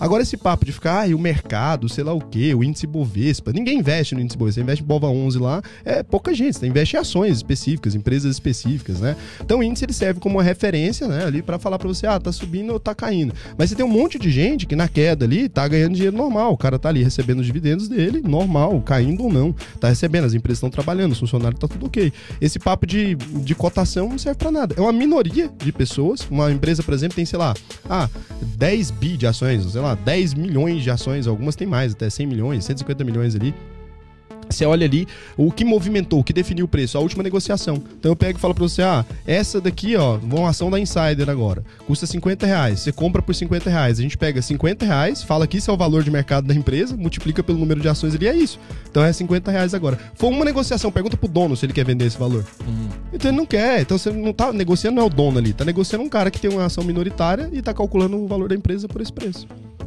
Agora, esse papo de ficar, ah, e o mercado, sei lá o quê, o índice Bovespa. Ninguém investe no índice Bovespa. Você investe em Bova 11 lá, é pouca gente. Você investe em ações específicas, empresas específicas, né? Então, o índice ele serve como uma referência, né, ali para falar para você, ah, tá subindo ou tá caindo. Mas você tem um monte de gente que na queda ali tá ganhando dinheiro normal. O cara tá ali recebendo os dividendos dele, normal, caindo ou não. Tá recebendo, as empresas estão trabalhando, os funcionários tá tudo ok. Esse papo de, de cotação não serve para nada. É uma minoria de pessoas. Uma empresa, por exemplo, tem, sei lá, ah, 10 bi de ações, sei lá, 10 milhões de ações, algumas tem mais, até 100 milhões, 150 milhões ali. Você olha ali o que movimentou, o que definiu o preço, a última negociação. Então eu pego e falo pra você: ah, essa daqui, ó, uma ação da Insider agora, custa 50 reais. Você compra por 50 reais. A gente pega 50 reais, fala que isso é o valor de mercado da empresa, multiplica pelo número de ações ali, é isso. Então é 50 reais agora. Foi uma negociação, pergunta pro dono se ele quer vender esse valor. Uhum. Então ele não quer. Então você não tá negociando, não é o dono ali, tá negociando um cara que tem uma ação minoritária e tá calculando o valor da empresa por esse preço.